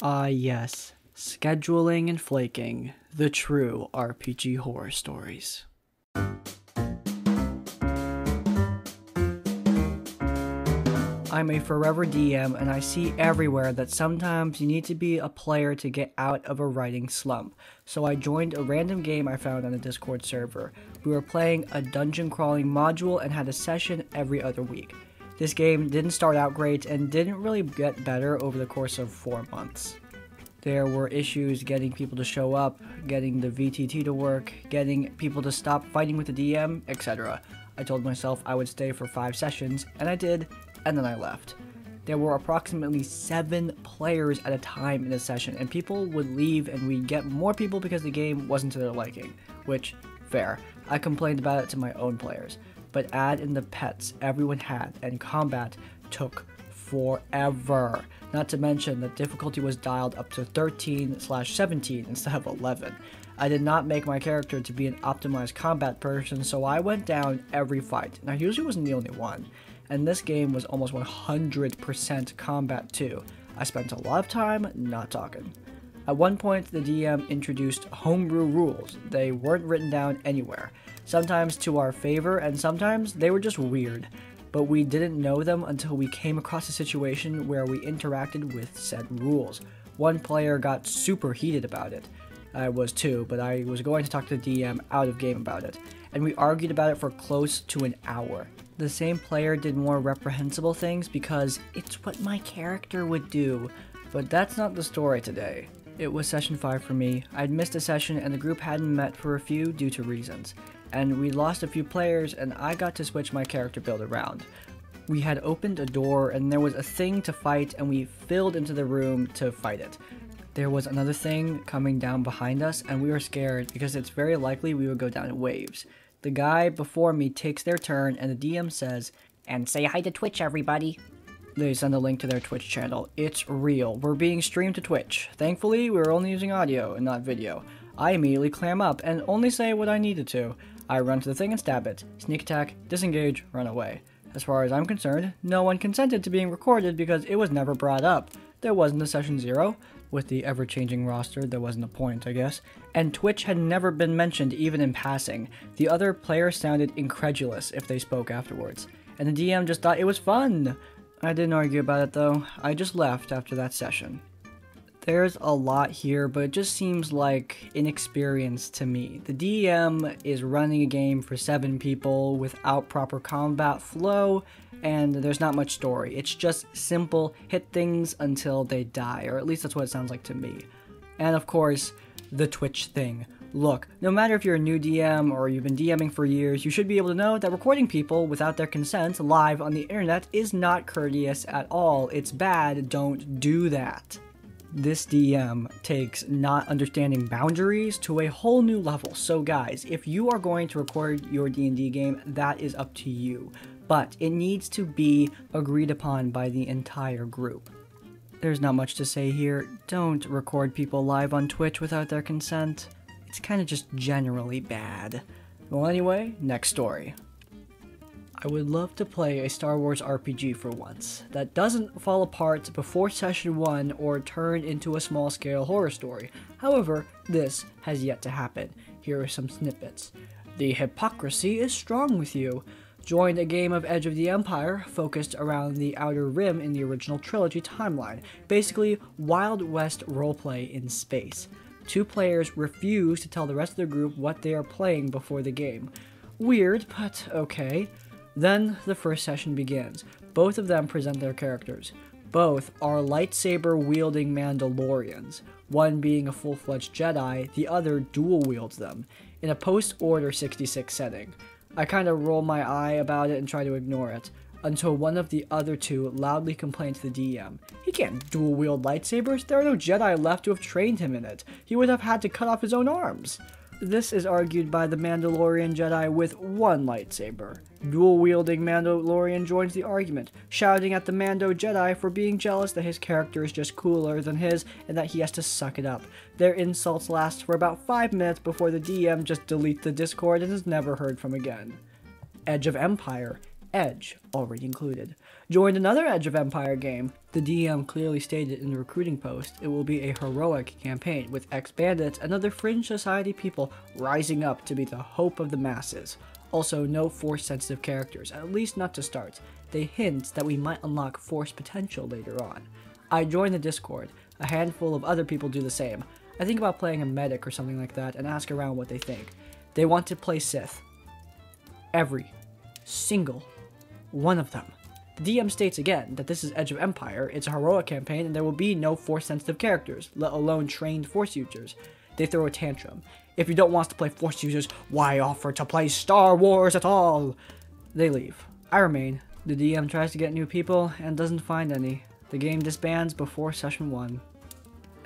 Ah, yes. Scheduling and flaking. The true RPG horror stories. I'm a forever DM, and I see everywhere that sometimes you need to be a player to get out of a writing slump. So I joined a random game I found on a Discord server. We were playing a dungeon crawling module and had a session every other week. This game didn't start out great and didn't really get better over the course of four months. There were issues getting people to show up, getting the VTT to work, getting people to stop fighting with the DM, etc. I told myself I would stay for five sessions, and I did, and then I left. There were approximately seven players at a time in a session, and people would leave and we'd get more people because the game wasn't to their liking, which, fair. I complained about it to my own players. But add in the pets everyone had, and combat took forever. Not to mention that difficulty was dialed up to 13 slash 17 instead of 11. I did not make my character to be an optimized combat person, so I went down every fight, and I usually wasn't the only one. And this game was almost 100% combat too. I spent a lot of time not talking. At one point, the DM introduced homebrew rules. They weren't written down anywhere, sometimes to our favor, and sometimes they were just weird. But we didn't know them until we came across a situation where we interacted with said rules. One player got super heated about it. I was too, but I was going to talk to the DM out of game about it, and we argued about it for close to an hour. The same player did more reprehensible things because it's what my character would do, but that's not the story today. It was session 5 for me. I'd missed a session and the group hadn't met for a few due to reasons. And we lost a few players and I got to switch my character build around. We had opened a door and there was a thing to fight and we filled into the room to fight it. There was another thing coming down behind us and we were scared because it's very likely we would go down in waves. The guy before me takes their turn and the DM says, And say hi to Twitch, everybody. They send a link to their Twitch channel. It's real. We're being streamed to Twitch. Thankfully, we were only using audio and not video. I immediately clam up and only say what I needed to. I run to the thing and stab it. Sneak attack, disengage, run away. As far as I'm concerned, no one consented to being recorded because it was never brought up. There wasn't a session zero. With the ever changing roster, there wasn't a point, I guess. And Twitch had never been mentioned even in passing. The other players sounded incredulous if they spoke afterwards. And the DM just thought it was fun. I didn't argue about it though, I just left after that session. There's a lot here, but it just seems like inexperience to me. The DM is running a game for seven people without proper combat flow, and there's not much story. It's just simple hit things until they die, or at least that's what it sounds like to me. And of course, the Twitch thing. Look, no matter if you're a new DM or you've been DMing for years, you should be able to know that recording people without their consent live on the internet is not courteous at all. It's bad, don't do that. This DM takes not understanding boundaries to a whole new level. So guys, if you are going to record your D&D game, that is up to you. But it needs to be agreed upon by the entire group. There's not much to say here. Don't record people live on Twitch without their consent it's kind of just generally bad. Well, anyway, next story. I would love to play a Star Wars RPG for once that doesn't fall apart before session 1 or turn into a small scale horror story. However, this has yet to happen. Here are some snippets. The hypocrisy is strong with you. Joined a game of Edge of the Empire focused around the Outer Rim in the original trilogy timeline. Basically, Wild West roleplay in space two players refuse to tell the rest of the group what they are playing before the game. Weird, but okay. Then the first session begins. Both of them present their characters. Both are lightsaber wielding Mandalorians, one being a full fledged Jedi, the other dual wields them, in a post Order 66 setting. I kinda roll my eye about it and try to ignore it until one of the other two loudly complains to the DM. He can't dual wield lightsabers, there are no Jedi left to have trained him in it. He would have had to cut off his own arms. This is argued by the Mandalorian Jedi with one lightsaber. Dual wielding Mandalorian joins the argument, shouting at the Mando Jedi for being jealous that his character is just cooler than his and that he has to suck it up. Their insults last for about 5 minutes before the DM just deletes the Discord and is never heard from again. Edge of Empire Edge already included. Joined another Edge of Empire game. The DM clearly stated in the recruiting post it will be a heroic campaign with ex bandits and other fringe society people rising up to be the hope of the masses. Also, no force sensitive characters, at least not to start. They hint that we might unlock force potential later on. I joined the Discord. A handful of other people do the same. I think about playing a medic or something like that and ask around what they think. They want to play Sith. Every single one of them. The DM states again that this is Edge of Empire, it's a heroic campaign, and there will be no force sensitive characters, let alone trained force users. They throw a tantrum. If you don't want us to play force users, why offer to play Star Wars at all? They leave. I remain. The DM tries to get new people and doesn't find any. The game disbands before session 1.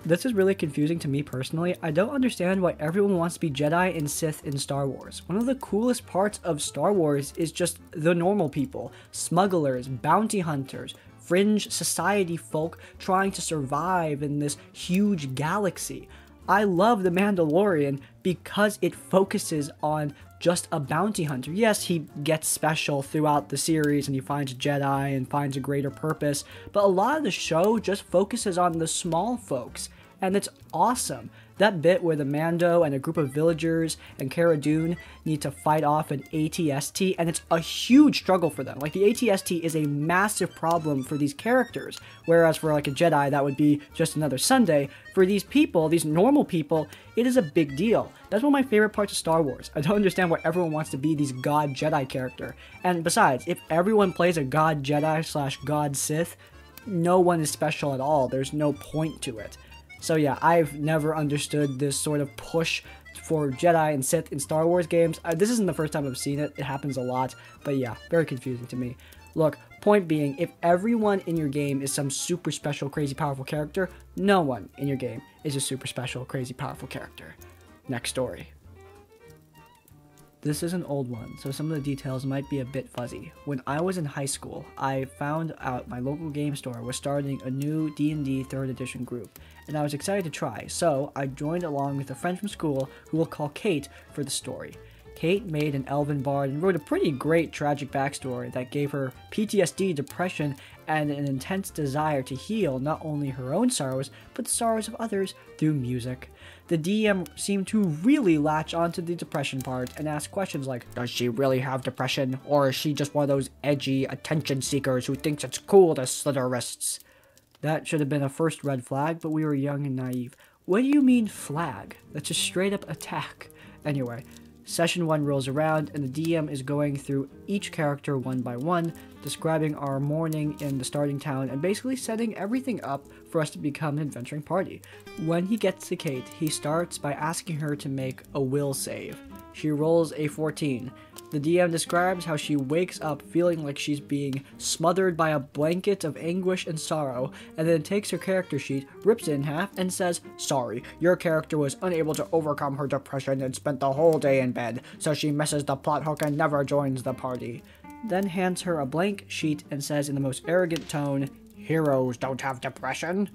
This is really confusing to me personally. I don't understand why everyone wants to be Jedi and Sith in Star Wars. One of the coolest parts of Star Wars is just the normal people smugglers, bounty hunters, fringe society folk trying to survive in this huge galaxy. I love The Mandalorian because it focuses on just a bounty hunter. Yes, he gets special throughout the series and he finds Jedi and finds a greater purpose, but a lot of the show just focuses on the small folks, and it's awesome. That bit where the Mando and a group of villagers and Cara Dune need to fight off an ATST, and it's a huge struggle for them. Like, the ATST is a massive problem for these characters, whereas for, like, a Jedi, that would be just another Sunday. For these people, these normal people, it is a big deal. That's one of my favorite parts of Star Wars. I don't understand why everyone wants to be these God Jedi character. And besides, if everyone plays a God Jedi slash God Sith, no one is special at all. There's no point to it. So yeah, I've never understood this sort of push for Jedi and Sith in Star Wars games. Uh, this isn't the first time I've seen it. It happens a lot. But yeah, very confusing to me. Look, point being, if everyone in your game is some super special, crazy, powerful character, no one in your game is a super special, crazy, powerful character. Next story. This is an old one, so some of the details might be a bit fuzzy. When I was in high school, I found out my local game store was starting a new D&D 3rd edition group, and I was excited to try, so I joined along with a friend from school who we'll call Kate for the story. Kate made an elven bard and wrote a pretty great tragic backstory that gave her PTSD, depression, and an intense desire to heal not only her own sorrows, but the sorrows of others through music. The DM seemed to really latch onto the depression part and ask questions like, Does she really have depression? Or is she just one of those edgy attention seekers who thinks it's cool to slit her wrists? That should have been a first red flag, but we were young and naive. What do you mean flag? That's a straight up attack. Anyway, Session 1 rolls around, and the DM is going through each character one by one, describing our morning in the starting town, and basically setting everything up for us to become an adventuring party. When he gets to Kate, he starts by asking her to make a will save. She rolls a 14. The DM describes how she wakes up feeling like she's being smothered by a blanket of anguish and sorrow, and then takes her character sheet, rips it in half, and says, Sorry, your character was unable to overcome her depression and spent the whole day in bed, so she misses the plot hook and never joins the party. Then hands her a blank sheet and says in the most arrogant tone, Heroes don't have depression.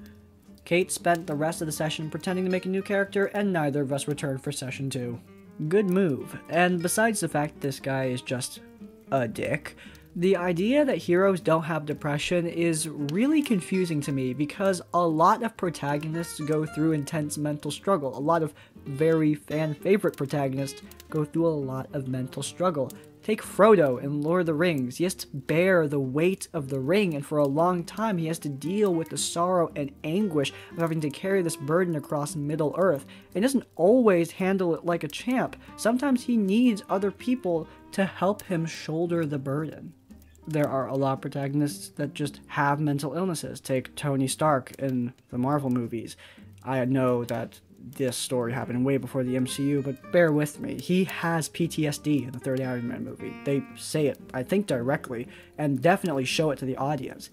Kate spent the rest of the session pretending to make a new character, and neither of us returned for session 2. Good move. And besides the fact this guy is just a dick, the idea that heroes don't have depression is really confusing to me because a lot of protagonists go through intense mental struggle. A lot of very fan favorite protagonists go through a lot of mental struggle. Take Frodo in Lord of the Rings. He has to bear the weight of the ring, and for a long time he has to deal with the sorrow and anguish of having to carry this burden across Middle Earth. And doesn't always handle it like a champ. Sometimes he needs other people to help him shoulder the burden. There are a lot of protagonists that just have mental illnesses. Take Tony Stark in the Marvel movies. I know that this story happened way before the MCU, but bear with me. He has PTSD in the third Iron Man movie. They say it, I think, directly, and definitely show it to the audience.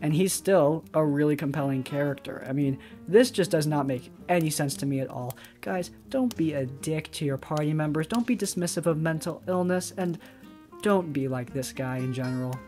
And he's still a really compelling character. I mean, this just does not make any sense to me at all. Guys, don't be a dick to your party members, don't be dismissive of mental illness, and don't be like this guy in general.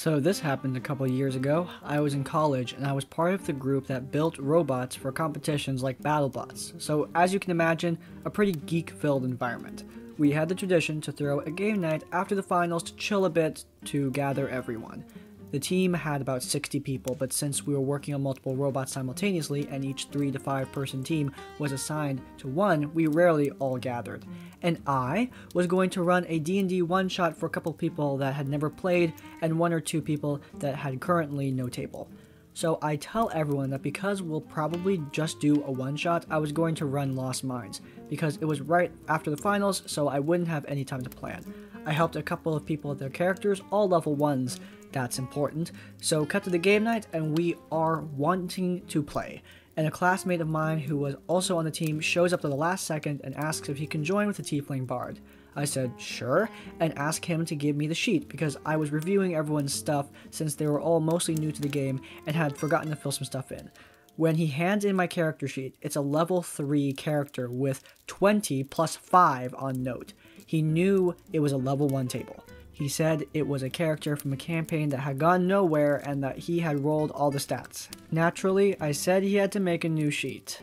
So this happened a couple years ago. I was in college and I was part of the group that built robots for competitions like BattleBots. So as you can imagine, a pretty geek-filled environment. we had the tradition to throw a game night after the finals to chill a bit to gather everyone. The team had about 60 people, but since we were working on multiple robots simultaneously and each 3 to 5 person team was assigned to one, we rarely all gathered. And I was going to run a D&D one shot for a couple people that had never played and one or two people that had currently no table. So I tell everyone that because we'll probably just do a one shot, I was going to run Lost Mines because it was right after the finals, so I wouldn't have any time to plan. I helped a couple of people with their characters, all level 1s, that's important. So cut to the game night, and we are wanting to play. And a classmate of mine who was also on the team shows up to the last second and asks if he can join with the Tiefling Bard. I said, sure, and asked him to give me the sheet because I was reviewing everyone's stuff since they were all mostly new to the game and had forgotten to fill some stuff in. When he hands in my character sheet, it's a level 3 character with 20 plus 5 on note. He knew it was a level 1 table. He said it was a character from a campaign that had gone nowhere and that he had rolled all the stats. Naturally, I said he had to make a new sheet.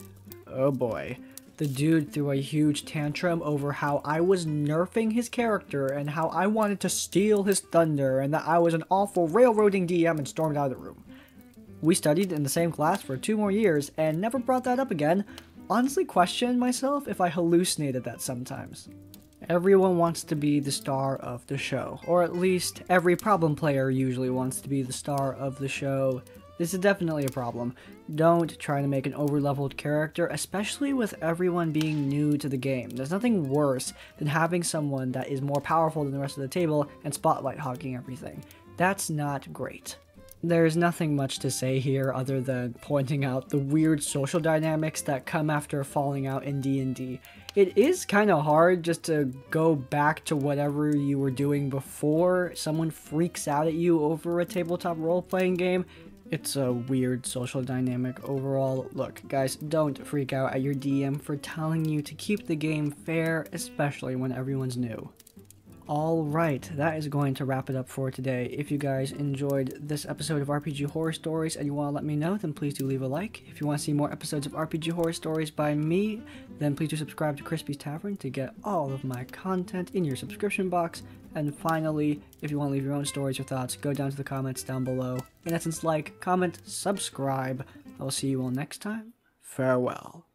Oh boy. The dude threw a huge tantrum over how I was nerfing his character and how I wanted to steal his thunder and that I was an awful railroading DM and stormed out of the room. We studied in the same class for two more years and never brought that up again. Honestly questioned myself if I hallucinated that sometimes. Everyone wants to be the star of the show, or at least every problem player usually wants to be the star of the show. This is definitely a problem. Don't try to make an over-leveled character, especially with everyone being new to the game. There's nothing worse than having someone that is more powerful than the rest of the table and spotlight hogging everything. That's not great. There's nothing much to say here other than pointing out the weird social dynamics that come after falling out in D&D it is kind of hard just to go back to whatever you were doing before someone freaks out at you over a tabletop role-playing game. It's a weird social dynamic overall. Look, guys, don't freak out at your DM for telling you to keep the game fair, especially when everyone's new. Alright, that is going to wrap it up for today. If you guys enjoyed this episode of RPG Horror Stories and you want to let me know, then please do leave a like. If you want to see more episodes of RPG Horror Stories by me, then please do subscribe to Crispy's Tavern to get all of my content in your subscription box. And finally, if you want to leave your own stories or thoughts, go down to the comments down below. In essence, like, comment, subscribe. I will see you all next time. Farewell.